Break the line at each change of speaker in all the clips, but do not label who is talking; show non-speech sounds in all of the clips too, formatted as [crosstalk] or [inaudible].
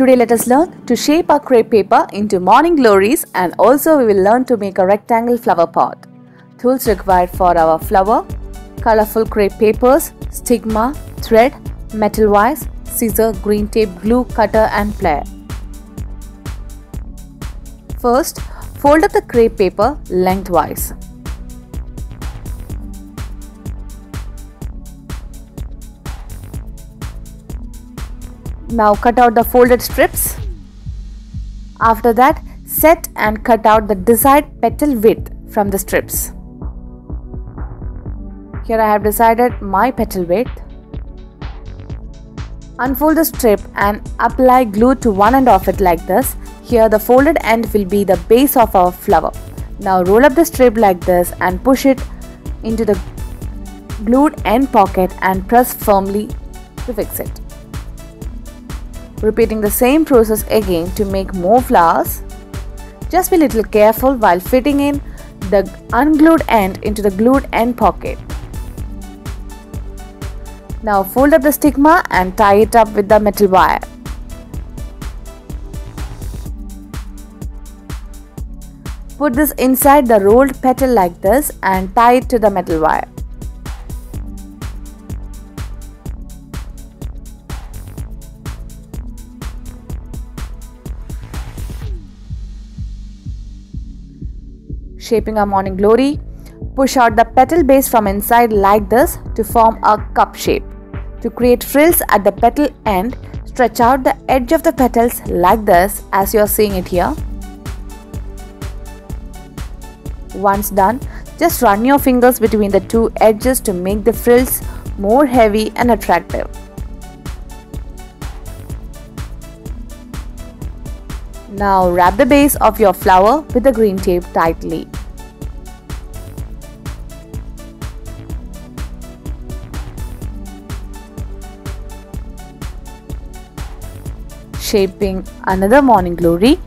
Today let us learn to shape our crepe paper into morning glories and also we will learn to make a rectangle flower pot. Tools required for our flower, colorful crepe papers, stigma, thread, metal wires, scissor, green tape, glue, cutter and plier. First, fold up the crepe paper lengthwise. Now cut out the folded strips. After that, set and cut out the desired petal width from the strips. Here I have decided my petal width. Unfold the strip and apply glue to one end of it like this. Here the folded end will be the base of our flower. Now roll up the strip like this and push it into the glued end pocket and press firmly to fix it. Repeating the same process again to make more flowers. Just be little careful while fitting in the unglued end into the glued end pocket. Now fold up the stigma and tie it up with the metal wire. Put this inside the rolled petal like this and tie it to the metal wire. Shaping our morning glory, push out the petal base from inside like this to form a cup shape. To create frills at the petal end, stretch out the edge of the petals like this as you are seeing it here. Once done, just run your fingers between the two edges to make the frills more heavy and attractive. Now wrap the base of your flower with the green tape tightly. Shaping another morning glory.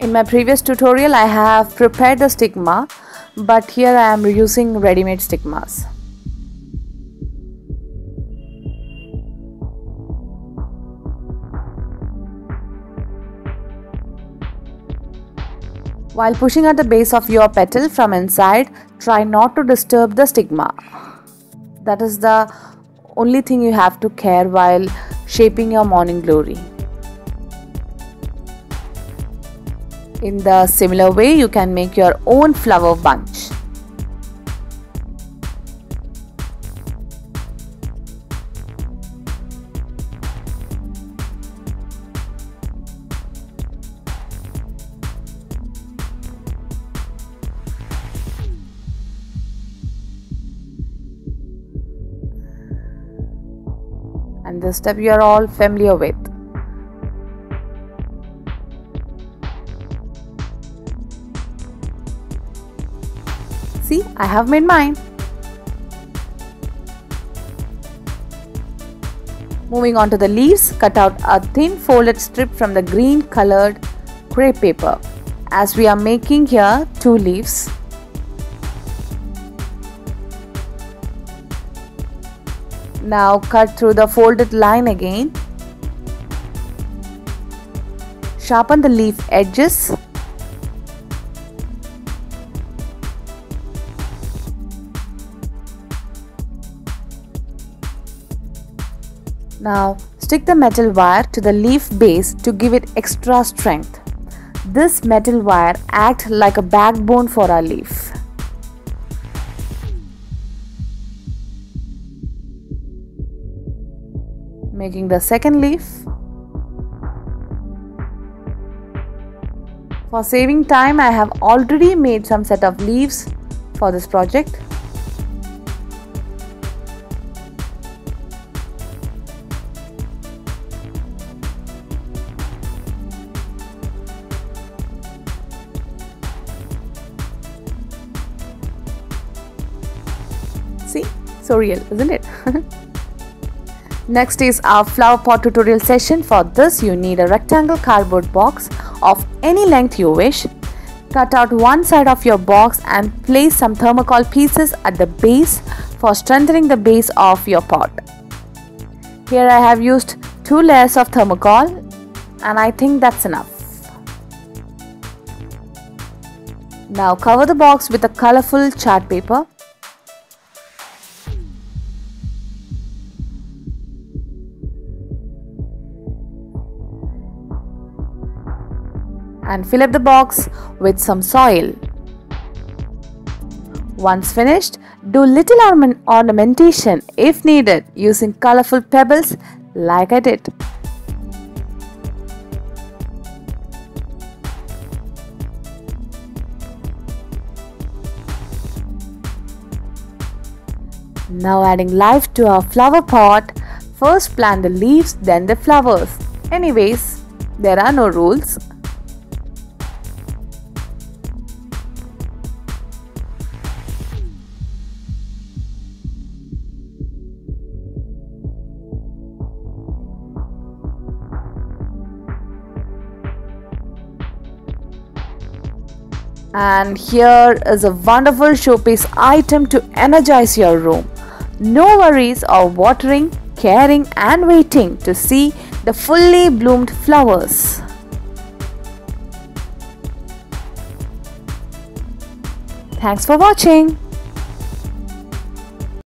In my previous tutorial I have prepared the stigma but here I am using ready-made stigmas. While pushing at the base of your petal from inside, try not to disturb the stigma. That is the only thing you have to care while shaping your morning glory. In the similar way, you can make your own flower bunch. This step you are all familiar with. See, I have made mine. Moving on to the leaves, cut out a thin folded strip from the green colored crepe paper. As we are making here two leaves. Now cut through the folded line again. Sharpen the leaf edges Now stick the metal wire to the leaf base to give it extra strength. This metal wire acts like a backbone for our leaf. Making the second leaf. For saving time I have already made some set of leaves for this project. See, so real, isn't it? [laughs] Next is our flower pot tutorial session. For this you need a rectangle cardboard box of any length you wish. Cut out one side of your box and place some thermocol pieces at the base for strengthening the base of your pot. Here I have used two layers of thermocol and I think that's enough. Now cover the box with a colorful chart paper. And fill up the box with some soil. Once finished, do little ornamentation if needed using colorful pebbles like I did. Now adding life to our flower pot. First plant the leaves, then the flowers. Anyways, there are no rules. And here is a wonderful showpiece item to energize your room. No worries of watering, caring and waiting to see the fully bloomed flowers. Thanks for watching.